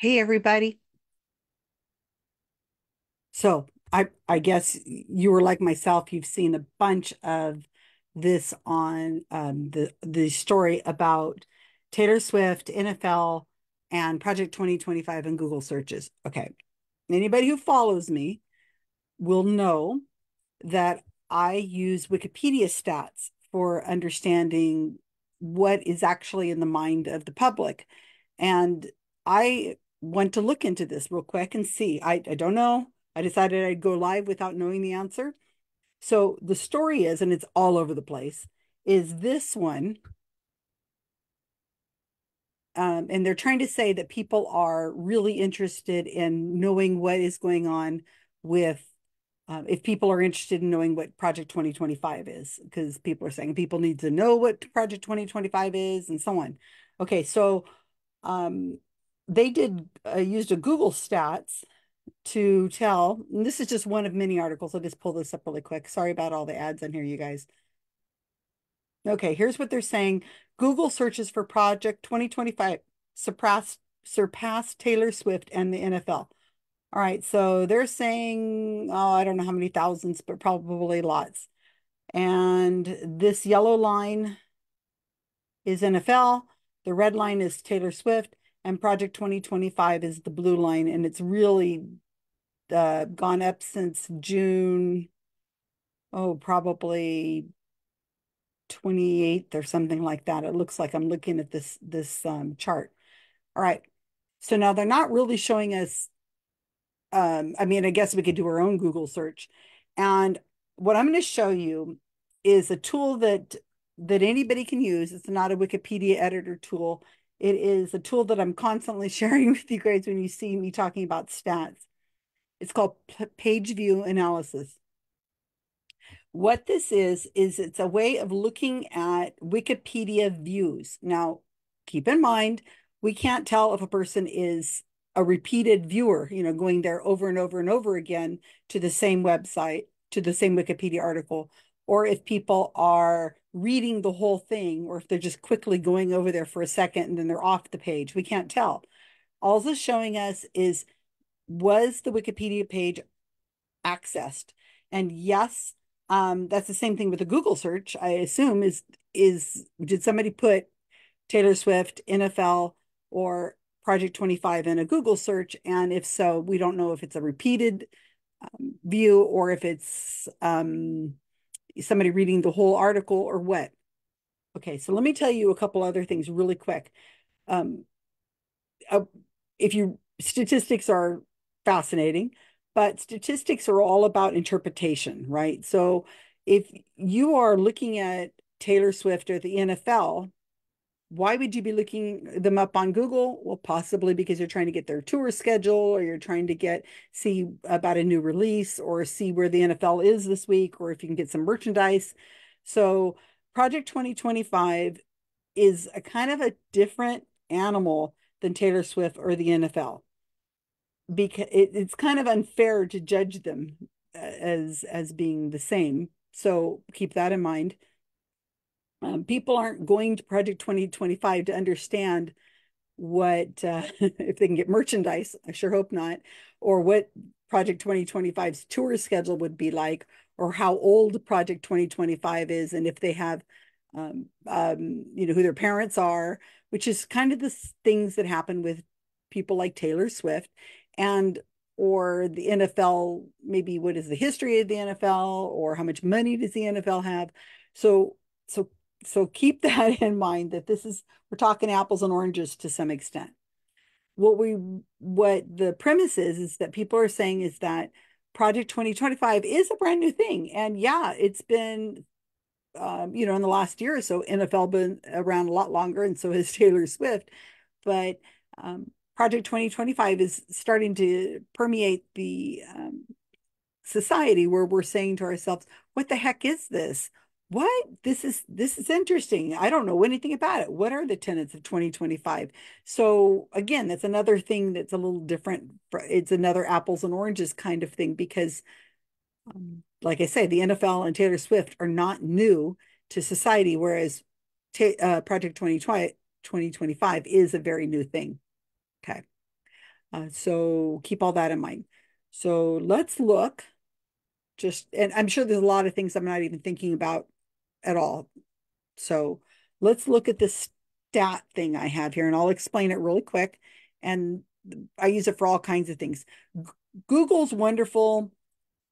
Hey, everybody. So I I guess you were like myself. You've seen a bunch of this on um, the the story about Taylor Swift, NFL, and Project 2025 and Google searches. Okay. Anybody who follows me will know that I use Wikipedia stats for understanding what is actually in the mind of the public. And I went to look into this real quick and see. I, I don't know. I decided I'd go live without knowing the answer. So the story is, and it's all over the place, is this one. Um, and they're trying to say that people are really interested in knowing what is going on with um, if people are interested in knowing what Project 2025 is, because people are saying people need to know what Project 2025 is and so on. Okay, so um, they did uh, used a Google Stats to tell, this is just one of many articles. I'll just pull this up really quick. Sorry about all the ads on here, you guys. Okay, here's what they're saying. Google searches for Project 2025 surpassed surpassed Taylor Swift and the NFL. All right, so they're saying, oh, I don't know how many thousands, but probably lots. And this yellow line is NFL, the red line is Taylor Swift, and Project 2025 is the blue line. And it's really uh, gone up since June, oh, probably 28th or something like that. It looks like I'm looking at this, this um, chart. All right. So now they're not really showing us um, I mean, I guess we could do our own Google search. And what I'm going to show you is a tool that that anybody can use. It's not a Wikipedia editor tool. It is a tool that I'm constantly sharing with you guys when you see me talking about stats. It's called page view analysis. What this is, is it's a way of looking at Wikipedia views. Now, keep in mind, we can't tell if a person is a repeated viewer, you know, going there over and over and over again to the same website, to the same Wikipedia article, or if people are reading the whole thing, or if they're just quickly going over there for a second and then they're off the page. We can't tell. All this showing us is was the Wikipedia page accessed? And yes, um, that's the same thing with the Google search. I assume is is did somebody put Taylor Swift, NFL, or Project 25 in a Google search? And if so, we don't know if it's a repeated um, view or if it's um, somebody reading the whole article or what. Okay, so let me tell you a couple other things really quick. Um, uh, if you statistics are fascinating, but statistics are all about interpretation, right? So if you are looking at Taylor Swift or the NFL, why would you be looking them up on Google? Well, possibly because you're trying to get their tour schedule or you're trying to get see about a new release or see where the NFL is this week or if you can get some merchandise. So, Project 2025 is a kind of a different animal than Taylor Swift or the NFL. Because it, it's kind of unfair to judge them uh, as as being the same. So, keep that in mind um, people aren't going to Project 2025 to understand what, uh, if they can get merchandise, I sure hope not, or what Project 2025's tour schedule would be like, or how old Project 2025 is, and if they have, um, um, you know, who their parents are, which is kind of the things that happen with people like Taylor Swift and or the NFL, maybe what is the history of the NFL or how much money does the NFL have? So so so keep that in mind that this is we're talking apples and oranges to some extent. What we what the premise is is that people are saying is that project 2025 is a brand new thing. And yeah it's been um, you know in the last year or so nfl been around a lot longer and so has taylor swift. But um, project 2025 is starting to permeate the um, society where we're saying to ourselves what the heck is this what? This is this is interesting. I don't know anything about it. What are the tenets of 2025 so again that's another thing that's a little different it's another apples and oranges kind of thing because um, like i say the nfl and taylor swift are not new to society whereas uh, project 2020 2025 is a very new thing. Okay. Uh, so keep all that in mind. So let's look just, and I'm sure there's a lot of things I'm not even thinking about at all. So let's look at this stat thing I have here and I'll explain it really quick. And I use it for all kinds of things. Google's wonderful,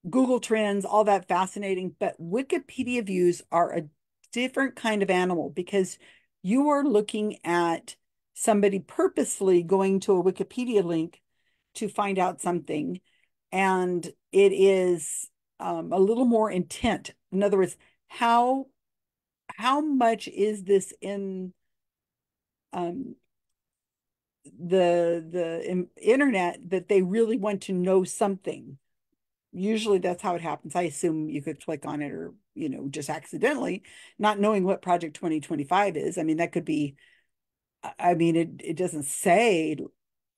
Google Trends, all that fascinating, but Wikipedia views are a different kind of animal because you are looking at somebody purposely going to a Wikipedia link to find out something, and it is um, a little more intent. In other words, how how much is this in um, the the internet that they really want to know something? Usually, that's how it happens. I assume you could click on it or you know just accidentally, not knowing what Project 2025 is. I mean, that could be. I mean, it it doesn't say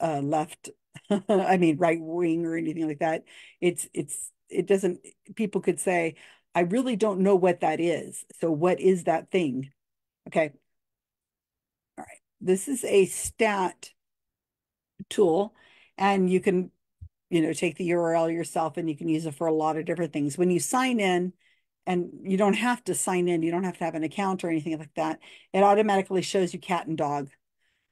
uh, left. I mean, right wing or anything like that. It's it's it doesn't. People could say, I really don't know what that is. So, what is that thing? Okay. All right. This is a stat tool, and you can, you know, take the URL yourself and you can use it for a lot of different things. When you sign in, and you don't have to sign in, you don't have to have an account or anything like that. It automatically shows you cat and dog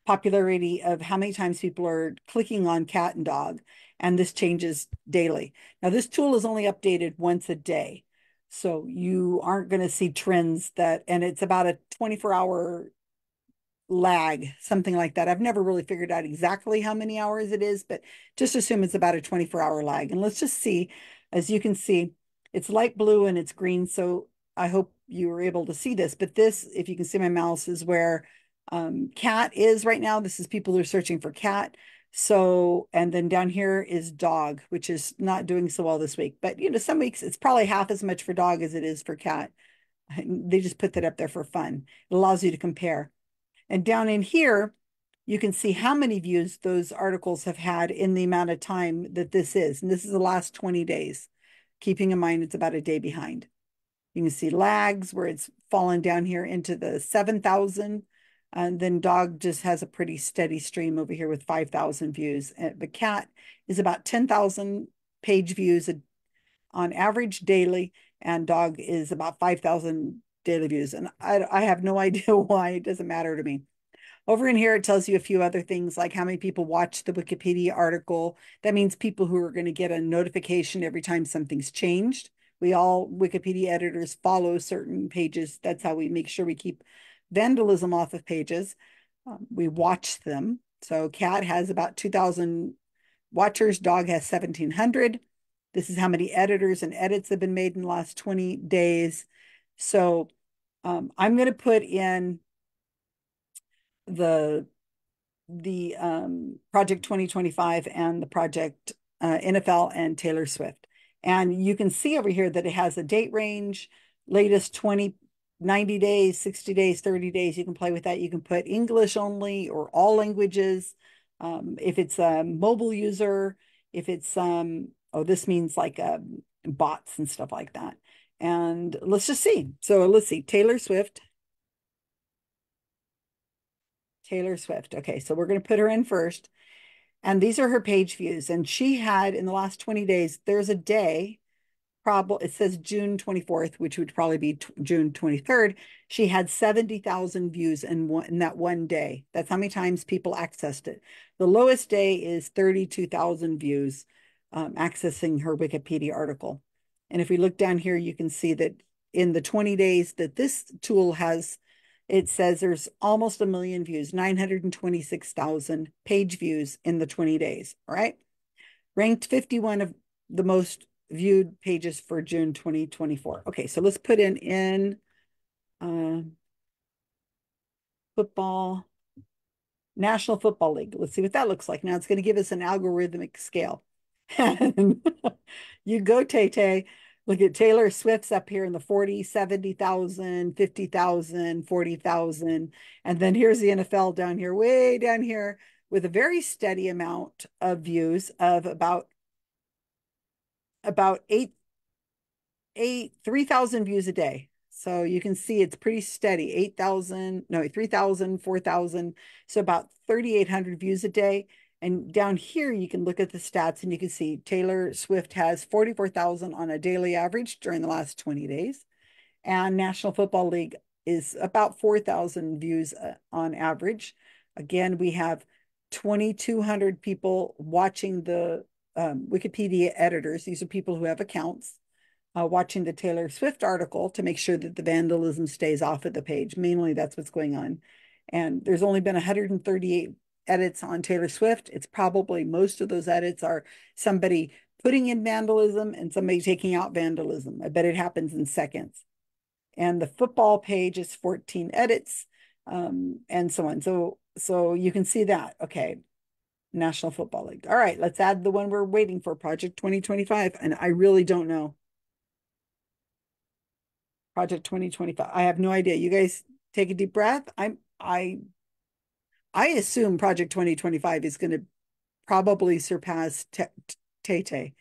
popularity of how many times people are clicking on cat and dog, and this changes daily. Now, this tool is only updated once a day. So you aren't going to see trends that, and it's about a 24 hour lag, something like that. I've never really figured out exactly how many hours it is, but just assume it's about a 24 hour lag. And let's just see, as you can see, it's light blue and it's green. So I hope you were able to see this, but this, if you can see my mouse, is where um, cat is right now. This is people who are searching for cat. So, and then down here is dog, which is not doing so well this week. But, you know, some weeks it's probably half as much for dog as it is for cat. They just put that up there for fun. It allows you to compare. And down in here, you can see how many views those articles have had in the amount of time that this is. And this is the last 20 days, keeping in mind it's about a day behind. You can see lags where it's fallen down here into the 7,000 and then dog just has a pretty steady stream over here with 5,000 views. Uh, the cat is about 10,000 page views on average daily, and dog is about 5,000 daily views. And I, I have no idea why it doesn't matter to me. Over in here, it tells you a few other things like how many people watch the Wikipedia article. That means people who are going to get a notification every time something's changed. We all Wikipedia editors follow certain pages. That's how we make sure we keep vandalism off of pages. Um, we watch them. So cat has about 2,000 watchers. Dog has 1,700. This is how many editors and edits have been made in the last 20 days. So um, I'm going to put in the the um, Project 2025 and the Project uh, NFL and Taylor Swift. And you can see over here that it has a date range, latest 20 90 days, 60 days, 30 days. You can play with that. You can put English only or all languages. Um, if it's a mobile user, if it's, um, oh, this means like um, bots and stuff like that. And let's just see. So let's see, Taylor Swift. Taylor Swift. Okay, so we're going to put her in first. And these are her page views. And she had in the last 20 days, there's a day probably it says June 24th, which would probably be June 23rd. She had 70,000 views in one in that one day. That's how many times people accessed it. The lowest day is 32,000 views um, accessing her Wikipedia article. And if we look down here, you can see that in the 20 days that this tool has, it says there's almost a million views, 926,000 page views in the 20 days. All right. Ranked 51 of the most viewed pages for June 2024. Okay, so let's put in in uh, football, National Football League. Let's see what that looks like. Now it's going to give us an algorithmic scale. You go, Tay Tay. Look at Taylor Swift's up here in the 40, 70,000, 50,000, 40,000. And then here's the NFL down here, way down here, with a very steady amount of views of about about eight, eight, 3,000 views a day. So you can see it's pretty steady, 8,000, no, 3,000, 4,000. So about 3,800 views a day. And down here, you can look at the stats and you can see Taylor Swift has 44,000 on a daily average during the last 20 days. And National Football League is about 4,000 views uh, on average. Again, we have 2,200 people watching the um, Wikipedia editors. These are people who have accounts uh, watching the Taylor Swift article to make sure that the vandalism stays off of the page. Mainly, that's what's going on. And there's only been 138 edits on Taylor Swift. It's probably most of those edits are somebody putting in vandalism and somebody taking out vandalism. I bet it happens in seconds. And the football page is 14 edits um, and so on. So, so you can see that. Okay. National Football League. All right, let's add the one we're waiting for, Project 2025. And I really don't know. Project 2025. I have no idea. You guys take a deep breath. I'm I I assume Project 2025 is going to probably surpass Tay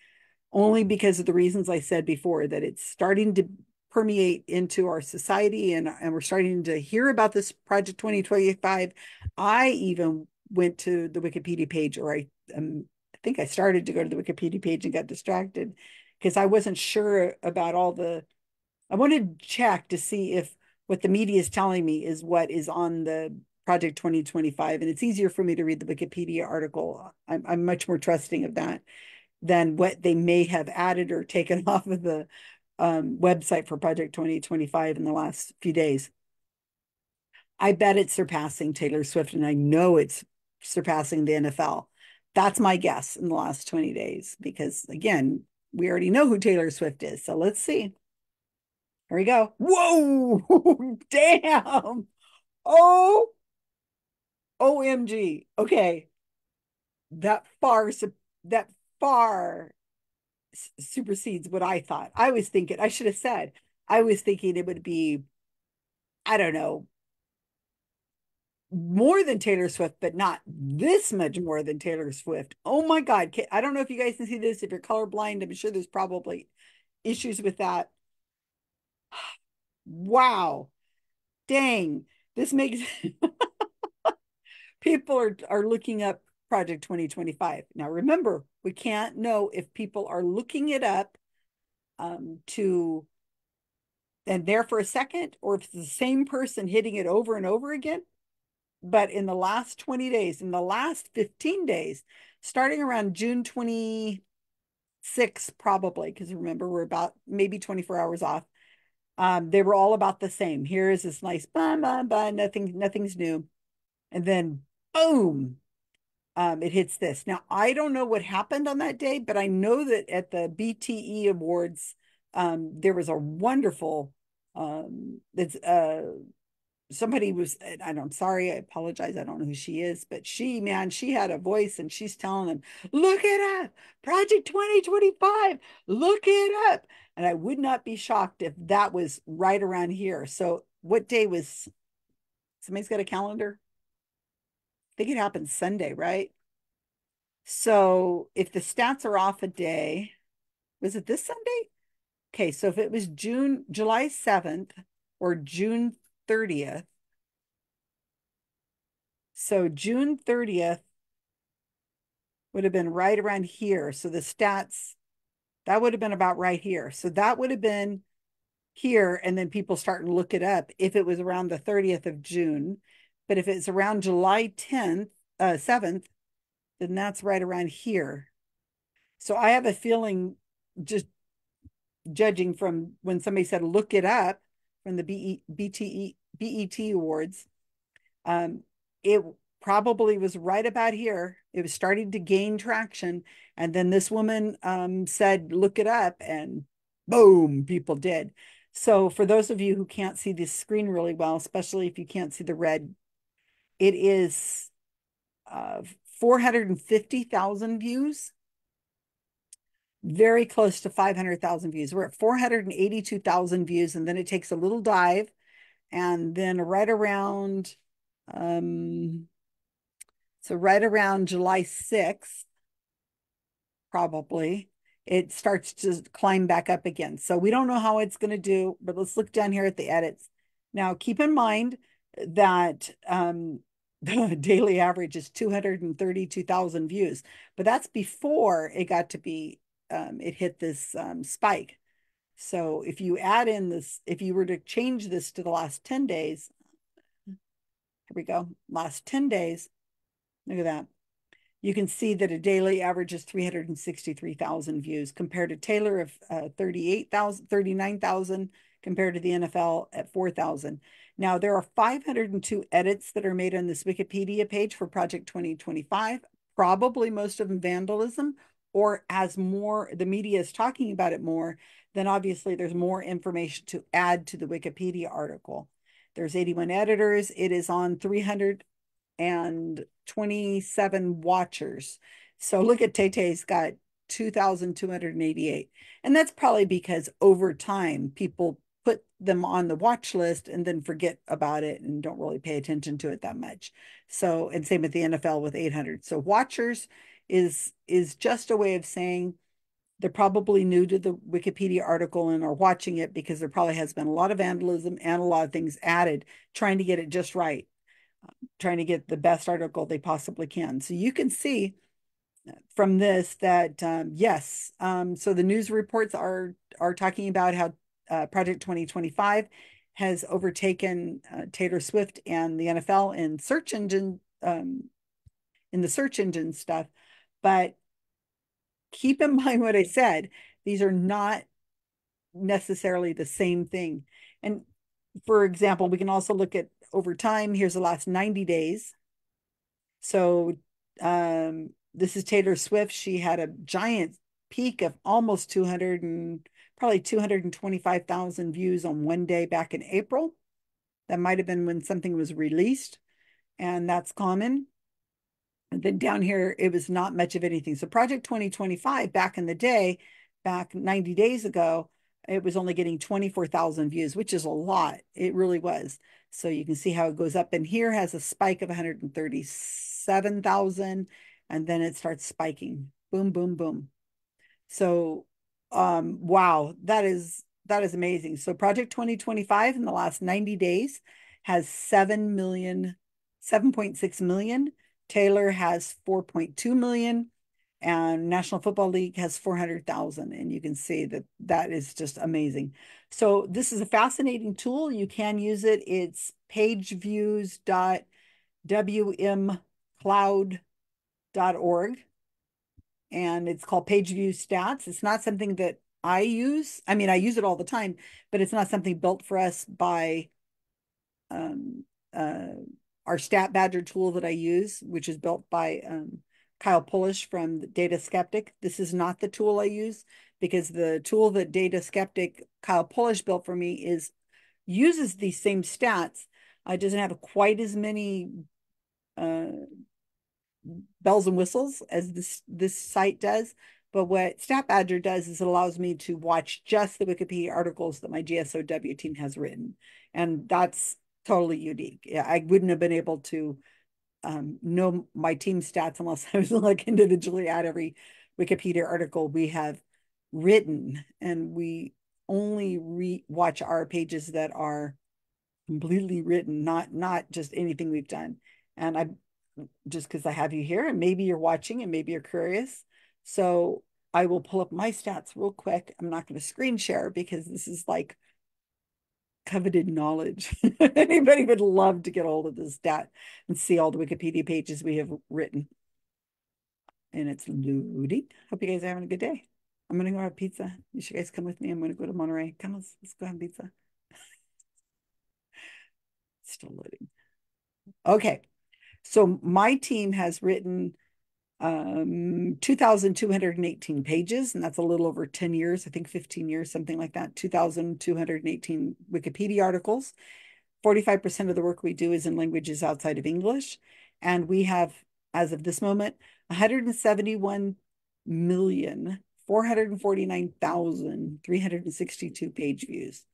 only because of the reasons I said before that it's starting to permeate into our society and, and we're starting to hear about this Project 2025. I even went to the Wikipedia page or I um, I think I started to go to the Wikipedia page and got distracted because I wasn't sure about all the I wanted to check to see if what the media is telling me is what is on the Project 2025. And it's easier for me to read the Wikipedia article. I'm, I'm much more trusting of that than what they may have added or taken off of the um, website for Project 2025 in the last few days. I bet it's surpassing Taylor Swift, and I know it's surpassing the NFL. That's my guess in the last 20 days, because again, we already know who Taylor Swift is. So let's see. Here we go. Whoa, damn. Oh, OMG. Okay. That far, that far supersedes what I thought. I was thinking, I should have said, I was thinking it would be, I don't know, more than Taylor Swift, but not this much more than Taylor Swift. Oh my God. I don't know if you guys can see this. If you're colorblind, I'm sure there's probably issues with that. Wow. Dang. This makes people are, are looking up Project 2025. Now, remember, we can't know if people are looking it up um, to and there for a second, or if it's the same person hitting it over and over again. But in the last 20 days, in the last 15 days, starting around June 26, probably, because remember, we're about maybe 24 hours off. Um, they were all about the same. Here is this nice blah, blah, nothing, nothing's new. And then boom, um, it hits this. Now, I don't know what happened on that day, but I know that at the BTE Awards, um, there was a wonderful, um, it's, uh, somebody was, I am sorry, I apologize. I don't know who she is, but she, man, she had a voice and she's telling them, look it up, Project 2025, look it up. And I would not be shocked if that was right around here. So what day was, somebody's got a calendar? i think it happened Sunday, right? So if the stats are off a day, was it this Sunday? Okay, so if it was June, July 7th or June 30th, so June 30th would have been right around here. So the stats, that would have been about right here. So that would have been here. And then people start to look it up if it was around the 30th of June. But if it's around July 10th, uh, 7th, then that's right around here. So I have a feeling just judging from when somebody said, look it up from the BE, BTE, BET awards, um, it probably was right about here. It was starting to gain traction. And then this woman um, said, look it up. And boom, people did. So for those of you who can't see this screen really well, especially if you can't see the red it is uh, 450,000 views, very close to 500,000 views. We're at 482,000 views, and then it takes a little dive. And then right around, um, so right around July 6th, probably, it starts to climb back up again. So we don't know how it's going to do, but let's look down here at the edits. Now, keep in mind that um, the daily average is 232,000 views, but that's before it got to be, um, it hit this um, spike. So if you add in this, if you were to change this to the last 10 days, here we go, last 10 days, look at that. You can see that a daily average is 363,000 views compared to Taylor of uh, 38,000, 39,000 compared to the NFL at 4,000. Now, there are 502 edits that are made on this Wikipedia page for Project 2025, probably most of them vandalism, or as more, the media is talking about it more, then obviously there's more information to add to the Wikipedia article. There's 81 editors. It is on 327 watchers. So look at Tay-Tay's got 2,288. And that's probably because over time, people put them on the watch list and then forget about it and don't really pay attention to it that much. So, and same with the NFL with 800. So watchers is is just a way of saying they're probably new to the Wikipedia article and are watching it because there probably has been a lot of vandalism and a lot of things added, trying to get it just right, trying to get the best article they possibly can. So you can see from this that um, yes, um, so the news reports are are talking about how uh, Project 2025 has overtaken uh, Taylor Swift and the NFL in search engine um, in the search engine stuff. But keep in mind what I said. These are not necessarily the same thing. And for example, we can also look at over time. Here's the last 90 days. So um, this is Taylor Swift. She had a giant peak of almost 200 and probably 225,000 views on one day back in April. That might have been when something was released, and that's common. Then down here, it was not much of anything. So Project 2025 back in the day, back 90 days ago, it was only getting 24,000 views, which is a lot. It really was. So you can see how it goes up. And here has a spike of 137,000, and then it starts spiking. Boom, boom, boom. So um, wow, that is that is amazing. So Project 2025 in the last 90 days has 7 million, 7.6 million. Taylor has 4.2 million and National Football League has 400,000 and you can see that that is just amazing. So this is a fascinating tool. You can use it. It's pageviews.wmcloud.org and it's called page view stats. It's not something that I use. I mean, I use it all the time, but it's not something built for us by um, uh, our Stat Badger tool that I use, which is built by um, Kyle Polich from Data Skeptic. This is not the tool I use because the tool that Data Skeptic Kyle Polich built for me is uses these same stats. It doesn't have quite as many uh, bells and whistles as this this site does. But what Stat Badger does is it allows me to watch just the Wikipedia articles that my GSOW team has written. And that's totally unique. I wouldn't have been able to um, know my team stats unless I was like individually at every Wikipedia article we have written. And we only re watch our pages that are completely written, not not just anything we've done. And I just because I have you here and maybe you're watching and maybe you're curious. So I will pull up my stats real quick. I'm not going to screen share because this is like coveted knowledge. Anybody would love to get hold of this stat and see all the Wikipedia pages we have written. And it's loading. Hope you guys are having a good day. I'm going to go have pizza. You should guys come with me. I'm going to go to Monterey. Come, let's, let's go have pizza. Still loading. Okay. So my team has written um 2218 pages and that's a little over 10 years i think 15 years something like that 2218 wikipedia articles 45% of the work we do is in languages outside of english and we have as of this moment 171 million 449,362 page views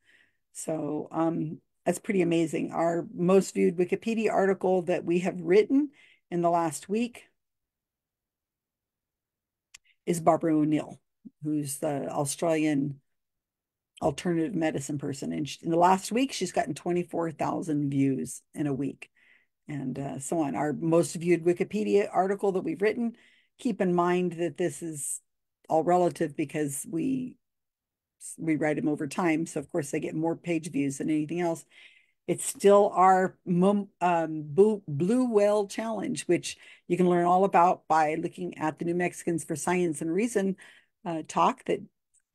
so um that's pretty amazing. Our most viewed Wikipedia article that we have written in the last week is Barbara O'Neill, who's the Australian alternative medicine person. And she, in the last week, she's gotten 24,000 views in a week. and uh, so on. Our most viewed Wikipedia article that we've written. Keep in mind that this is all relative because we we write them over time. So of course they get more page views than anything else. It's still our um, Blue Whale Challenge, which you can learn all about by looking at the New Mexicans for Science and Reason uh, talk that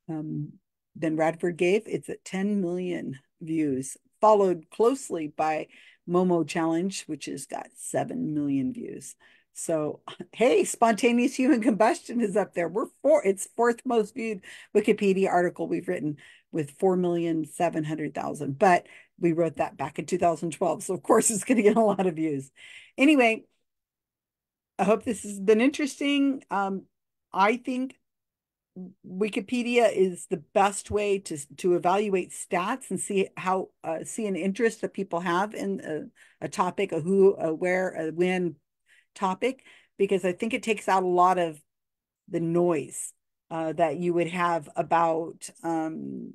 um, Ben Radford gave. It's at 10 million views, followed closely by Momo Challenge, which has got 7 million views. So, hey, spontaneous human combustion is up there. We're four, it's fourth most viewed Wikipedia article we've written with 4,700,000. But we wrote that back in 2012. So, of course, it's going to get a lot of views. Anyway, I hope this has been interesting. Um, I think Wikipedia is the best way to to evaluate stats and see how uh, see an interest that people have in a, a topic, a who, a where, a when, topic because I think it takes out a lot of the noise uh, that you would have about um,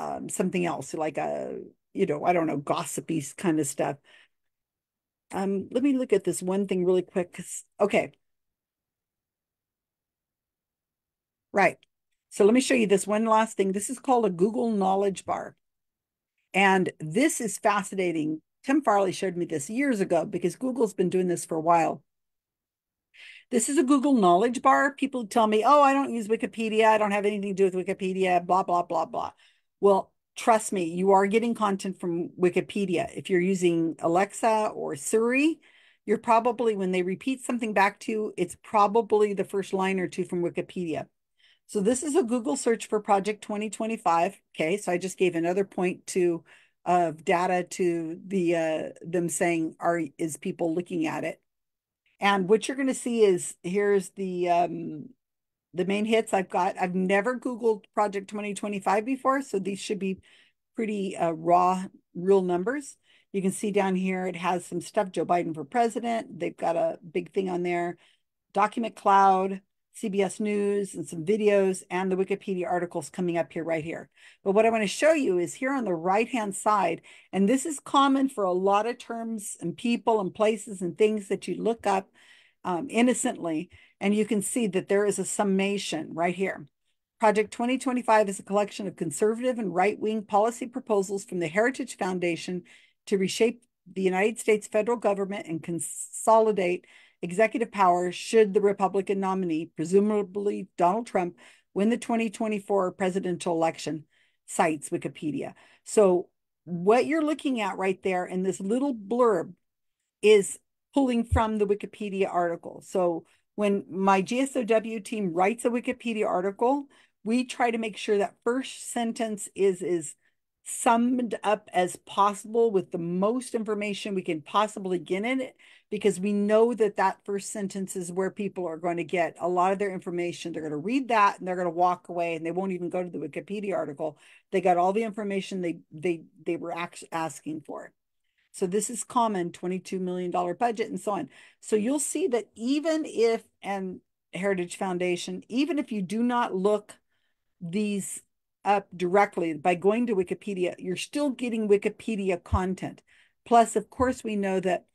um, something else, like a, you know, I don't know, gossipy kind of stuff. Um, let me look at this one thing really quick. Okay. Right. So let me show you this one last thing. This is called a Google Knowledge Bar. And this is fascinating Tim Farley showed me this years ago because Google's been doing this for a while. This is a Google knowledge bar. People tell me, oh, I don't use Wikipedia. I don't have anything to do with Wikipedia, blah, blah, blah, blah. Well, trust me, you are getting content from Wikipedia. If you're using Alexa or Siri, you're probably, when they repeat something back to you, it's probably the first line or two from Wikipedia. So this is a Google search for Project 2025. Okay, so I just gave another point to of data to the uh, them saying are is people looking at it and what you're going to see is here's the um the main hits i've got i've never googled project 2025 before so these should be pretty uh, raw real numbers. You can see down here it has some stuff joe biden for president they've got a big thing on there. Document cloud CBS News and some videos and the Wikipedia articles coming up here right here. But what I want to show you is here on the right-hand side, and this is common for a lot of terms and people and places and things that you look up um, innocently, and you can see that there is a summation right here. Project 2025 is a collection of conservative and right-wing policy proposals from the Heritage Foundation to reshape the United States federal government and consolidate executive power should the Republican nominee, presumably Donald Trump, win the 2024 presidential election, cites Wikipedia. So, what you're looking at right there in this little blurb is pulling from the Wikipedia article. So, when my GSOW team writes a Wikipedia article, we try to make sure that first sentence is is summed up as possible with the most information we can possibly get in it because we know that that first sentence is where people are going to get a lot of their information. They're going to read that and they're going to walk away and they won't even go to the wikipedia article. They got all the information they they they were asking for so this is common 22 million dollar budget and so on so you'll see that even if and heritage foundation even if you do not look these up directly by going to Wikipedia, you're still getting Wikipedia content. Plus, of course, we know that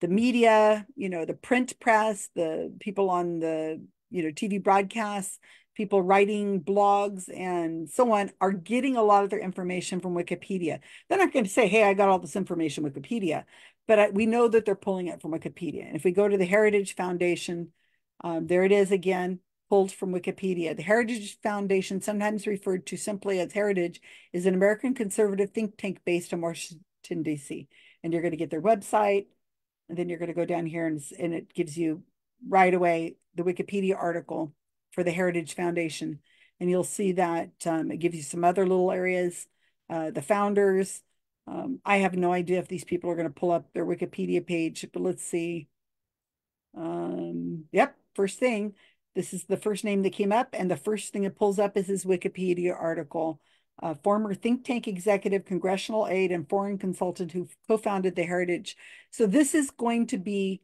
the media, you know, the print press, the people on the, you know, TV broadcasts, people writing blogs and so on are getting a lot of their information from Wikipedia. They're not going to say, hey, I got all this information Wikipedia, but I, we know that they're pulling it from Wikipedia. And if we go to the Heritage Foundation, um, there it is again pulled from Wikipedia. The Heritage Foundation, sometimes referred to simply as Heritage, is an American conservative think tank based in Washington, D.C. And you're going to get their website, and then you're going to go down here and, and it gives you right away the Wikipedia article for the Heritage Foundation. And you'll see that um, it gives you some other little areas, uh, the founders. Um, I have no idea if these people are going to pull up their Wikipedia page, but let's see. Um, yep, first thing, this is the first name that came up, and the first thing it pulls up is his Wikipedia article. Uh, former think tank executive, congressional aide, and foreign consultant who co-founded the Heritage. So this is going to be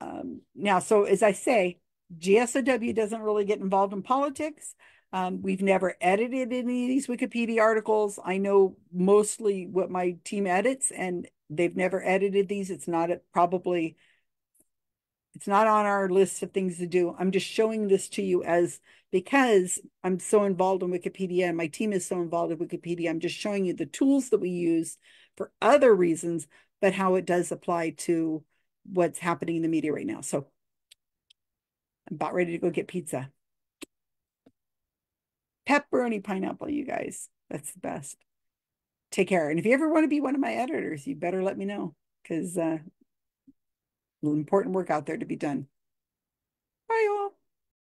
um, now. So as I say, GSOW doesn't really get involved in politics. Um, we've never edited any of these Wikipedia articles. I know mostly what my team edits, and they've never edited these. It's not probably it's not on our list of things to do. I'm just showing this to you as because I'm so involved in Wikipedia and my team is so involved in Wikipedia. I'm just showing you the tools that we use for other reasons, but how it does apply to what's happening in the media right now. So about ready to go get pizza. Pepperoni pineapple, you guys. That's the best. Take care. And if you ever want to be one of my editors, you better let me know because uh, important work out there to be done. Bye, all.